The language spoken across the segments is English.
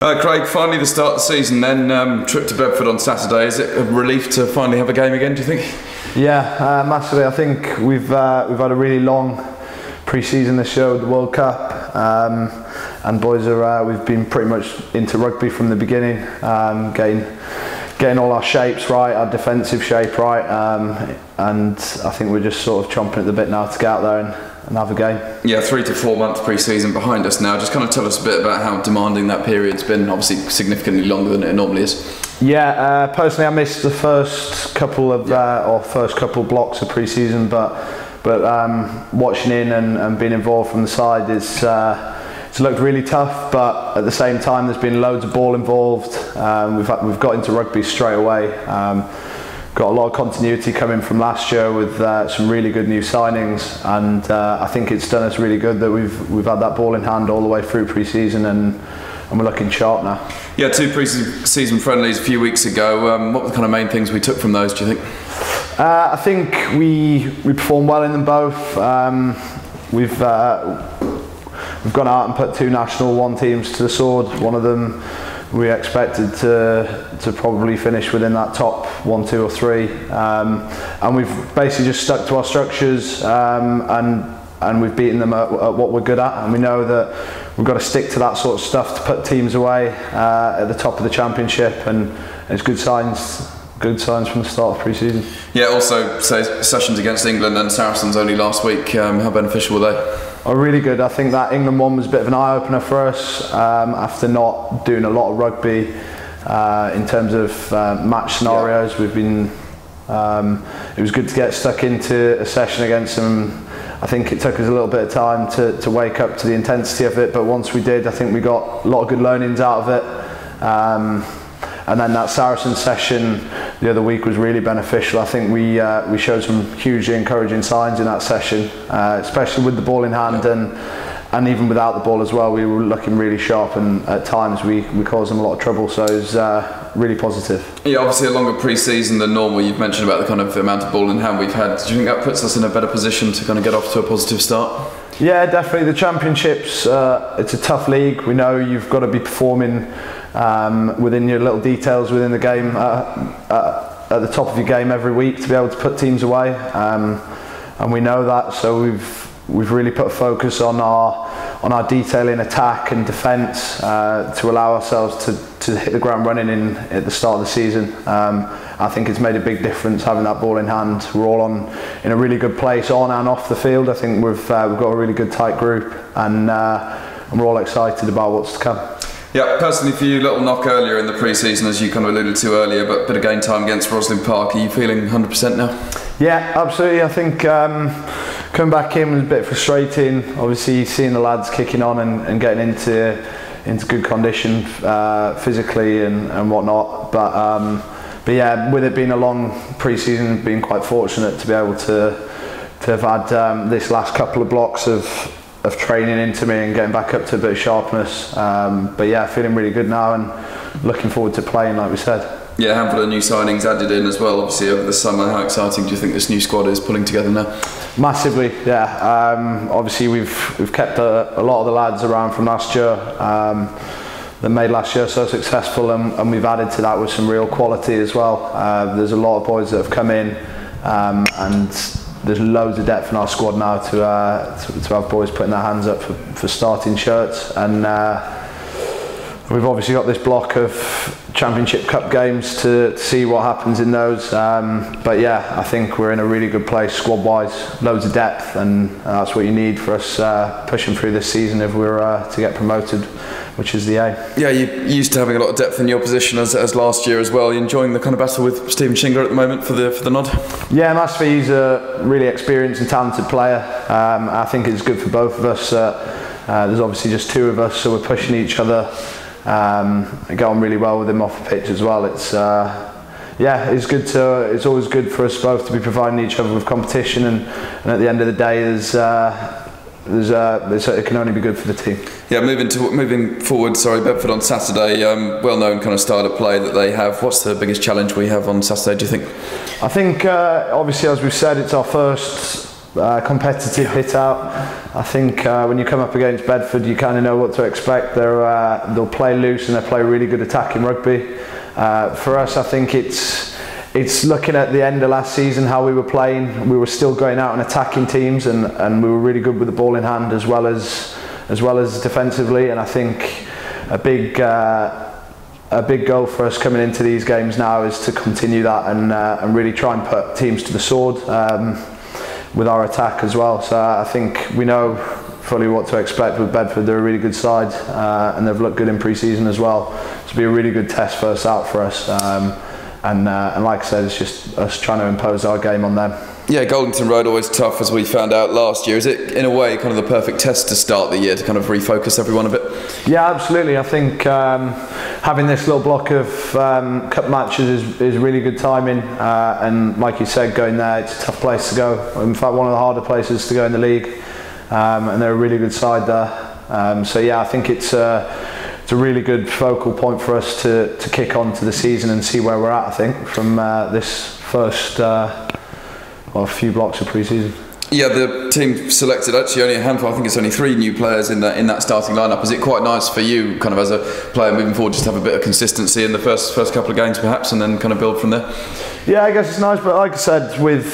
Uh, Craig, finally the start of the season, then um, trip to Bedford on Saturday. Is it a relief to finally have a game again, do you think? Yeah, uh, massively. I think we've uh, we've had a really long pre-season this year with the World Cup, um, and boys are uh, we've been pretty much into rugby from the beginning, um, getting getting all our shapes right, our defensive shape right, um, and I think we're just sort of chomping at the bit now to get out there and, have game. Yeah, three to four months pre-season behind us now. Just kind of tell us a bit about how demanding that period's been. Obviously, significantly longer than it normally is. Yeah, uh, personally, I missed the first couple of uh, or first couple of blocks of pre-season, but but um, watching in and, and being involved from the side is. Uh, it's looked really tough, but at the same time, there's been loads of ball involved. Um, we've we've got into rugby straight away. Um, got a lot of continuity coming from last year with uh, some really good new signings, and uh, I think it's done us really good that we've we've had that ball in hand all the way through pre-season, and and we're looking sharp now. Yeah, two pre-season friendlies a few weeks ago. Um, what were the kind of main things we took from those? Do you think? Uh, I think we we performed well in them both. Um, we've uh, we've gone out and put two national one teams to the sword. One of them we expected to to probably finish within that top one, two, or three, um, and we've basically just stuck to our structures um, and and we've beaten them at, at what we're good at, and we know that we've got to stick to that sort of stuff to put teams away uh, at the top of the championship, and it's good signs Good signs from the start of pre-season. Yeah. Also, say, sessions against England and Saracens only last week. Um, how beneficial were they? Oh, really good. I think that England one was a bit of an eye opener for us um, after not doing a lot of rugby uh, in terms of uh, match scenarios. Yeah. We've been. Um, it was good to get stuck into a session against them. I think it took us a little bit of time to, to wake up to the intensity of it, but once we did, I think we got a lot of good learnings out of it. Um, and then that Saracen session the other week was really beneficial. I think we uh, we showed some hugely encouraging signs in that session, uh, especially with the ball in hand and and even without the ball as well. We were looking really sharp, and at times we, we caused them a lot of trouble. So it was uh, really positive. Yeah, obviously a longer pre-season than normal. You've mentioned about the kind of amount of ball in hand we've had. Do you think that puts us in a better position to kind of get off to a positive start? Yeah, definitely. The Championships, uh, it's a tough league. We know you've got to be performing um, within your little details within the game, uh, uh, at the top of your game every week to be able to put teams away. Um, and we know that, so we've we've really put a focus on our on our detail in attack and defence uh, to allow ourselves to to hit the ground running in at the start of the season. Um, I think it's made a big difference having that ball in hand. We're all on in a really good place on and off the field. I think we've uh, we've got a really good tight group and, uh, and we're all excited about what's to come. Yeah, personally for you, little knock earlier in the pre-season, as you kind of alluded to earlier, but bit of game time against Rosslyn Park. Are you feeling 100% now? Yeah, absolutely. I think um, coming back in was a bit frustrating. Obviously, seeing the lads kicking on and, and getting into into good condition uh, physically and, and whatnot. But um, but yeah, with it being a long pre-season, being quite fortunate to be able to to have had um, this last couple of blocks of of training into me and getting back up to a bit of sharpness. Um, but yeah, feeling really good now and looking forward to playing, like we said. Yeah, a handful of new signings added in as well, obviously, over the summer. How exciting do you think this new squad is pulling together now? Massively, yeah. Um, obviously, we've we've kept a, a, lot of the lads around from last year. Um, that made last year so successful, and, and, we've added to that with some real quality as well. Uh, there's a lot of boys that have come in, um, and there's loads of depth in our squad now to, uh, to, to, have boys putting their hands up for, for starting shirts and uh, we've obviously got this block of championship cup games to, to see what happens in those um, but yeah I think we're in a really good place squad wise loads of depth and, that's what you need for us uh, pushing through this season if we're uh, to get promoted which is the aim. Yeah, you're used to having a lot of depth in your position as, as last year as well. You're enjoying the kind of battle with Steven Shingler at the moment for the for the nod? Yeah, massively. He's a really experienced and talented player. Um, I think it's good for both of us. Uh, there's obviously just two of us, so we're pushing each other. Um, on really well with him off the pitch as well. It's uh, yeah, it's good to. It's always good for us both to be providing each other with competition, and, and at the end of the day, there's uh, there's, uh, there's, it can only be good for the team. Yeah, moving to moving forward. Sorry, Bedford on Saturday. Um, well-known kind of style of play that they have. What's the biggest challenge we have on Saturday? Do you think? I think uh, obviously, as we've said, it's our first uh, competitive hit out. I think uh, when you come up against Bedford, you kind of know what to expect. They're, uh, they'll play loose and they play really good attacking rugby. Uh, for us, I think it's it's looking at the end of last season how we were playing. We were still going out and attacking teams, and, and we were really good with the ball in hand as well as as well as defensively. And I think a big uh, a big goal for us coming into these games now is to continue that and uh, and really try and put teams to the sword um, with our attack as well. So I think we know fully what to expect with Bedford. They're a really good side uh, and they've looked good in pre-season as well. To be a really good test first out for us. Um, and, uh, and like I said, it's just us trying to impose our game on them. Yeah, Goldington Road always tough, as we found out last year. Is it, in a way, kind of the perfect test to start the year to kind of refocus everyone a bit? Yeah, absolutely. I think um, having this little block of um, cup matches is, is really good timing. Uh, and like you said, going there, it's a tough place to go. In fact, one of the harder places to go in the league. Um, and they're a really good side there. Um, so yeah, I think it's. Uh, it's a really good focal point for us to, to kick on to the season and see where we're at, I think, from uh, this first uh, well, a few blocks of pre-season. Yeah, the team selected actually only a handful. I think it's only three new players in that in that starting lineup. Is it quite nice for you, kind of as a player moving forward, just to have a bit of consistency in the first first couple of games, perhaps, and then kind of build from there? Yeah, I guess it's nice, but like I said, with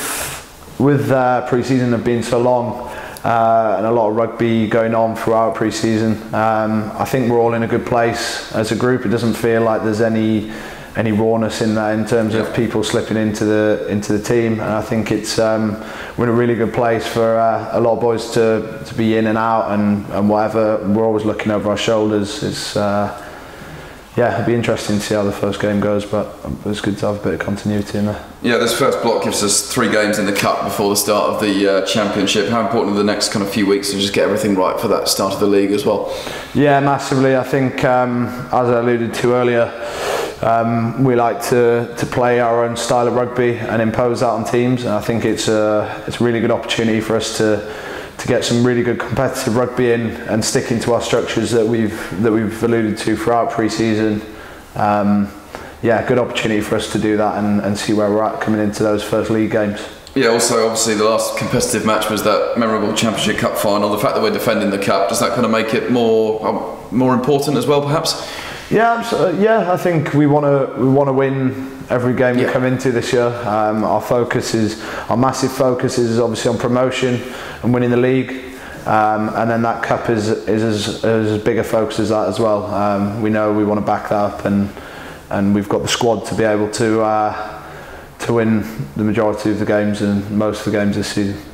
with uh, pre-season have been so long, uh, and a lot of rugby going on throughout pre-season. Um, I think we're all in a good place as a group. It doesn't feel like there's any any rawness in that in terms of people slipping into the into the team. And I think it's um, we're in a really good place for uh, a lot of boys to, to be in and out and, and whatever. We're always looking over our shoulders. It's uh, yeah, it'll be interesting to see how the first game goes, but it's good to have a bit of continuity in there. Yeah, this first block gives us three games in the cup before the start of the uh, championship. How important are the next kind of few weeks to just get everything right for that start of the league as well? Yeah, massively. I think, um, as I alluded to earlier, um, we like to, to play our own style of rugby and impose that on teams, and I think it's a it's a really good opportunity for us to to get some really good competitive rugby in and sticking to our structures that we've that we've alluded to throughout pre-season. Um, yeah, good opportunity for us to do that and, and see where we're at coming into those first league games. Yeah, also obviously the last competitive match was that memorable Championship Cup final. The fact that we're defending the cup does that kind of make it more um, more important as well, perhaps? Yeah, yeah. I think we want to we want to win every game yeah. we come into this year. Um, our focus is our massive focus is obviously on promotion and winning the league. Um, and then that cup is is as, as big a focus as that as well. Um, we know we want to back that up, and and we've got the squad to be able to uh, to win the majority of the games and most of the games this season.